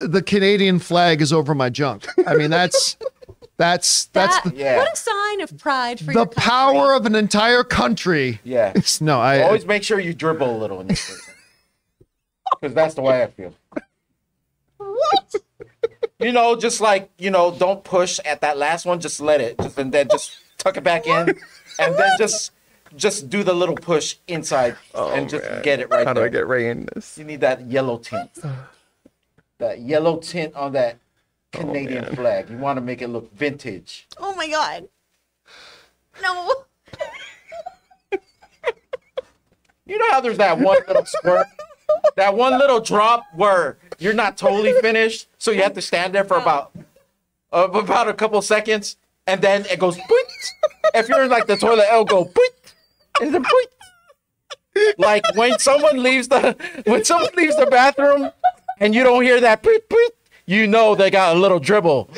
the Canadian flag is over my junk. I mean, that's that's that's That- the, Yeah. What a sign of pride for the your power of an entire country. Yeah. It's no, I Always make sure you dribble a little in this. Because that's the way I feel. What? You know, just like, you know, don't push at that last one, just let it. Just and then just tuck it back in. And then just just do the little push inside and oh, just man. get it right How do. I get right in this? You need that yellow tint. that yellow tint on that Oh, Canadian man. flag. You want to make it look vintage. Oh my god. No. You know how there's that one little squirt, that one little drop where you're not totally finished, so you have to stand there for about uh, about a couple seconds, and then it goes. Boink. If you're in like the toilet, it'll go. Boink, and then boink. Like when someone leaves the when someone leaves the bathroom, and you don't hear that. Boink, boink, you know they got a little dribble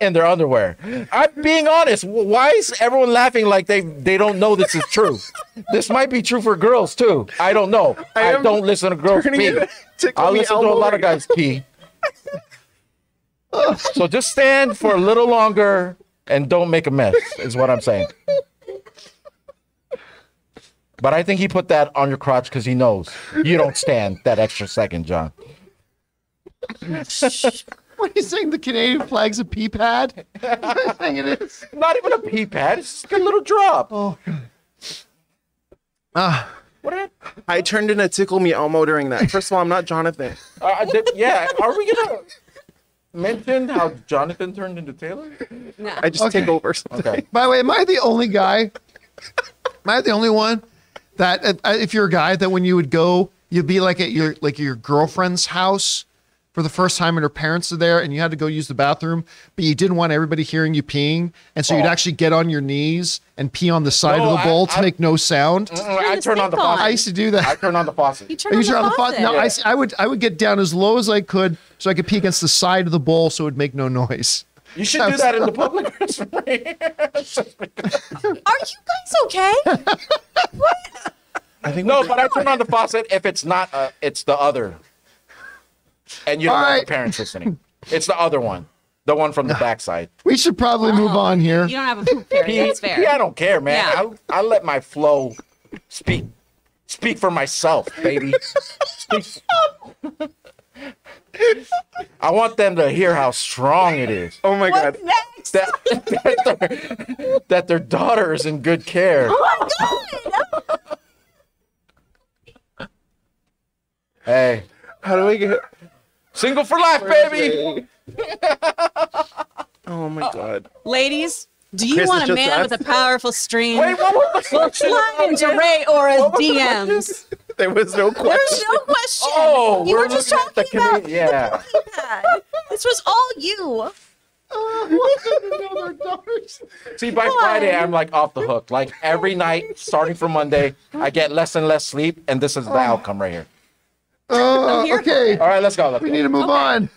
in their underwear. I'm being honest. Why is everyone laughing like they they don't know this is true? This might be true for girls too. I don't know. I, am don't listen to girls pee. I listen to a lot of guys pee. so just stand for a little longer and don't make a mess. Is what I'm saying. But I think he put that on your crotch because he knows you don't stand that extra second, John. What are you saying? The Canadian flag's a pee pad? What are you saying it is? Not even a pee pad. It's just a little drop. Oh, God. Ah, What happened? I turned into Tickle Me Elmo during that. First of all, I'm not Jonathan. Uh, I did- yeah, are we gonna mention how Jonathan turned into Taylor? No. I just Okay. take over. something. Okay. by the way, am I the only guy? Am I the only one that uh, if you're a guy that when you would go, you'd be like at your like your girlfriend's house for the first time and her parents are there and you had to go use the bathroom, but you didn't want everybody hearing you peeing, and so you'd Oh. actually get on your knees and pee on the side No, of the I- bowl to I- make no sound. I the turn on the sink on. I used to do that. I turn on the faucet. You turn Are on you the on the faucet. faucet? No, I, Yeah. s- I would I would get down as low as I could so I could pee against the side of the bowl so it would make no noise. You should do that in the public restroom. Are you guys okay? I think no, we- but I turn on the faucet if it's not. Uh, it's the other. And you don't All want right. the parents listening. It's the other one, the one from the backside. We should probably move on here. You don't have a poop fairy. That's fair. pee, I don't care, man. Yeah. I I let my flow speak speak for myself, baby. Speak- I want them to hear how strong it is. oh my god. What's next? That, that, their, that their daughter is in good care. Oh my god! Hey, How do we get? single for life, baby. Oh my god. Ladies, do you Chris want a man left. with a powerful stream? Wait, what was the Well, question? slide into Ray Aura's What DMs. There was no question. There's no question. Oh, you we're were just looking at the talking about Canadian- yeah. the keypad. This was all you. See, by Friday, I'm like off the hook. Like every oh, night, starting from Monday, I get less and less sleep, and this is the oh. outcome right here. Oh, here okay. All right, let's go. Let's We go. need to move on.